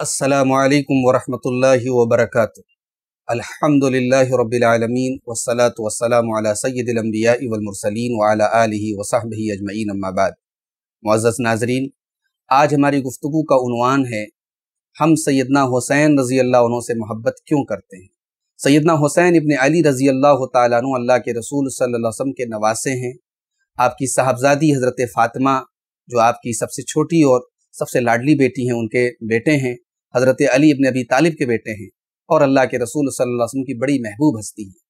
السلام علیکم ورحمۃ اللہ وبرکاتہ۔ الحمد للہ رب العالمین والصلاة والسلام علی سید الانبیاء والمرسلین وعلی آلہ وصحبہ اجمعین اما بعد۔ معزز ناظرین، آج ہماری گفتگو کا عنوان ہے، ہم سیدنا حسین رضی اللہ عنہ سے محبت کیوں کرتے ہیں؟ سیدنا حسین ابن علی رضی اللہ تعالیٰ عنہ اللہ کے رسول صلی اللہ علیہ وسلم کے نواسے ہیں۔ آپ کی صاحبزادی حضرت فاطمہ، جو آپ کی سب سے چھوٹی اور سب سے لاڈلی بیٹی ہیں، ان کے بیٹے ہیں۔ حضرت علی ابن ابی طالب کے بیٹے ہیں اور اللہ کے رسول صلی اللہ علیہ وسلم کی بڑی محبوب ہستی ہے۔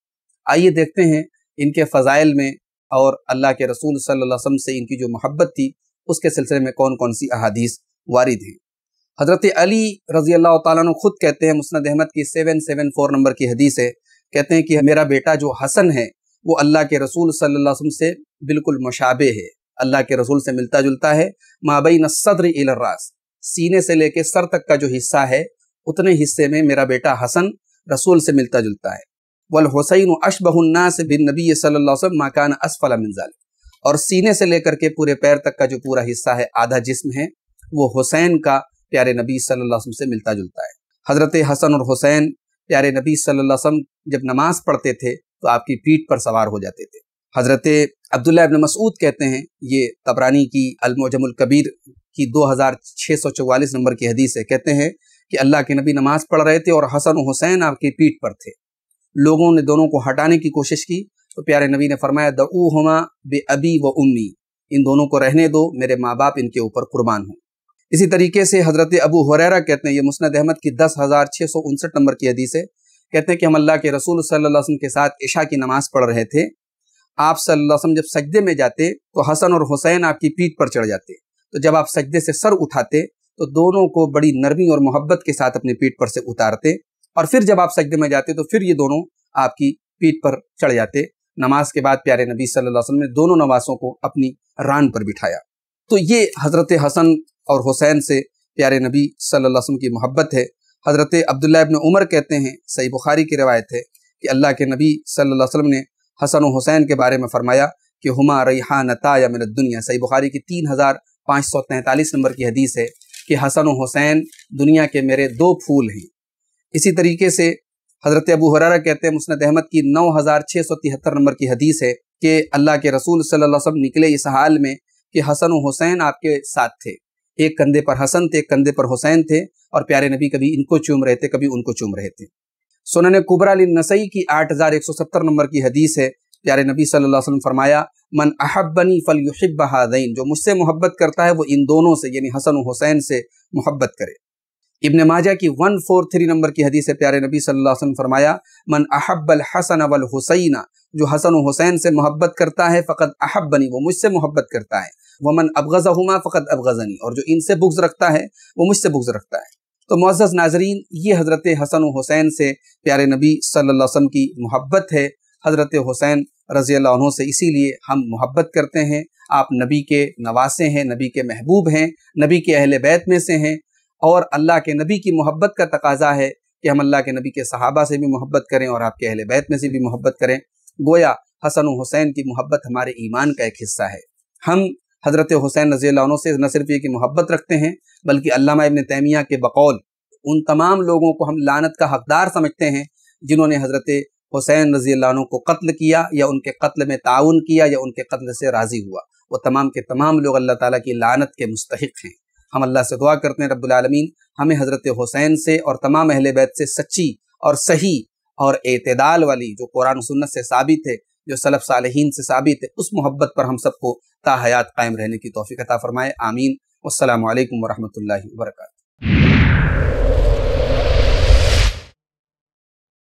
آئیے دیکھتے ہیں ان کے فضائل میں اور اللہ کے رسول صلی اللہ علیہ وسلم سے ان کی جو محبت تھی، اس کے سلسلے میں کون کون سی احادیث وارد ہیں۔ حضرت علی رضی اللہ تعالیٰ عنہ خود کہتے ہیں، مسند احمد کی سیون سیون فور نمبر کی حدیث ہے، کہتے ہیں کہ میرا بیٹا جو حسن ہے، وہ اللہ کے رسول صلی اللہ علیہ وسلم سے بالکل مشابہ ہے۔ اللہ کے رسول سے ملتا جلتا ہے مابین الصدر الراس سینے سے لے کے سر تک کا جو حصہ ہے، اتنے حصے میں میرا بیٹا حسن رسول سے ملتا جلتا ہے۔ والحسین اشبہ الناس بالنبی صلی اللہ علیہ وسلم ما اسفل من ذلك اور سینے سے لے کر کے پورے پیر تک کا جو پورا حصہ ہے، آدھا جسم ہے، وہ حسین کا پیارے نبی صلی اللہ علیہ وسلم سے ملتا جلتا ہے۔ حضرت حسن اور حسین پیارے نبی صلی اللہ علیہ وسلم جب نماز پڑھتے تھے، تو آپ کی پیٹھ پر سوار ہو جاتے تھے۔ حضرت عبداللہ ابن مسعود کہتے ہیں، یہ تبرانی کی المجم الکبیر کی دو ہزار چھ سو چوالیس نمبر کی حدیث ہے۔ کہتے ہیں کہ اللہ کے نبی نماز پڑھ رہے تھے اور حسن و حسین آپ کی پیٹھ پر تھے۔ لوگوں نے دونوں کو ہٹانے کی کوشش کی۔ تو پیارے نبی نے فرمایا دعو ہما بے ابی و امی، ان دونوں کو رہنے دو، میرے ماں باپ ان کے اوپر قربان ہوں۔ اسی طریقے سے حضرت ابو حریرہ کہتے ہیں، یہ مسند احمد کی دس ہزار چھ سو انسٹھ نمبر کی حدیث ہے۔ کہتے ہیں کہ ہم اللہ کے رسول صلی اللہ علیہ وسلم کے ساتھ عشاء کی نماز پڑھ رہے تھے۔ آپ صلی اللہ علیہ وسلم جب سجدے میں جاتے تو حسن اور حسین آپ کی پیٹھ پر چڑھ جاتے۔ تو جب آپ سجدے سے سر اٹھاتے تو دونوں کو بڑی نرمی اور محبت کے ساتھ اپنی پیٹھ پر سے اتارتے اور پھر جب آپ سجدے میں جاتے تو پھر یہ دونوں آپ کی پیٹھ پر چڑھ جاتے۔ نماز کے بعد پیارے نبی صلی اللہ علیہ وسلم نے دونوں نوازوں کو اپنی ران پر بٹھایا۔ تو یہ حضرت حسن اور حسین سے پیارے نبی صلی اللہ علیہ وسلم کی محبت ہے۔ حضرت عبداللہ ابن عمر کہتے ہیں، صحیح بخاری کی روایت ہے کہ اللہ کے نبی صلی اللہ علیہ وسلم نے حسن و حسین کے بارے میں فرمایا کہ ہما ریحانتا یا من الدنیا۔ صحیح بخاری کی تین ہزار پانچ سو تینتالیس نمبر کی حدیث ہے کہ حسن و حسین دنیا کے میرے دو پھول ہیں۔ اسی طریقے سے حضرت ابو حرارہ کہتے ہیں مسند احمد کی نو ہزار چھ سو تہتر نمبر کی حدیث ہے کہ اللہ کے رسول صلی اللہ علیہ وسلم نکلے اس حال میں کہ حسن و حسین آپ کے ساتھ تھے۔ ایک کندھے پر حسن تھے، ایک کندھے پر حسین تھے اور پیارے نبی کبھی ان کو چوم رہے تھے، کبھی ان کو چوم رہے تھے۔ سنن کبرا علی کی آٹھ ہزار ایک سو ستر نمبر کی حدیث ہے۔ پیارے نبی صلی اللہ علیہ وسلم فرمایا، من احبنی فلیحب ہذین جو مجھ سے محبت کرتا ہے، وہ ان دونوں سے یعنی حسن و حسین سے محبت کرے۔ ابن ماجہ کی ون فور تھری نمبر کی حدیث ہے۔ پیارے نبی صلی اللہ علیہ وسلم فرمایا، من احب الحسن والحسین جو حسن و حسین سے محبت کرتا ہے فقط احبنی، وہ مجھ سے محبت کرتا ہے۔ ومن ابغضہما فقط ابغضنی۔ اور جو ان سے بغض رکھتا ہے، وہ مجھ سے بغض رکھتا ہے۔ تو معزز ناظرین، یہ حضرت حسن و حسین سے پیارے نبی صلی اللہ علیہ وسلم کی محبت ہے۔ حضرت حسین رضی اللہ عنہ سے اسی لیے ہم محبت کرتے ہیں۔ آپ نبی کے نواسے ہیں، نبی کے محبوب ہیں، نبی کے اہل بیت میں سے ہیں۔ اور اللہ کے نبی کی محبت کا تقاضا ہے کہ ہم اللہ کے نبی کے صحابہ سے بھی محبت کریں اور آپ کے اہل بیت میں سے بھی محبت کریں۔ گویا حسن و حسین کی محبت ہمارے ایمان کا ایک حصہ ہے۔ ہم حضرت حسین رضی اللہ عنہ سے نہ صرف یہ کہ محبت رکھتے ہیں، بلکہ علامہ ابن تیمیہ کے بقول، ان تمام لوگوں کو ہم لانت کا حقدار سمجھتے ہیں، جنہوں نے حضرت حسین رضی اللہ عنہ کو قتل کیا، یا ان کے قتل میں تعاون کیا، یا ان کے قتل سے راضی ہوا۔ وہ تمام کے تمام لوگ اللہ تعالیٰ کی لانت کے مستحق ہیں۔ ہم اللہ سے دعا کرتے ہیں، رب العالمین، ہمیں حضرت حسین سے اور تمام اہل بیت سے سچی اور صحیح اور اعتدال والی جو قرآن و سنت سے ثابت ہے جو صلف صالحین سے ثابت ہے، اس محبت پر ہم سب کو تا حیات قائم رہنے کی توفیق عطا فرمائے، آمین۔ والسلام علیکم ورحمۃ اللہ وبرکاتہ۔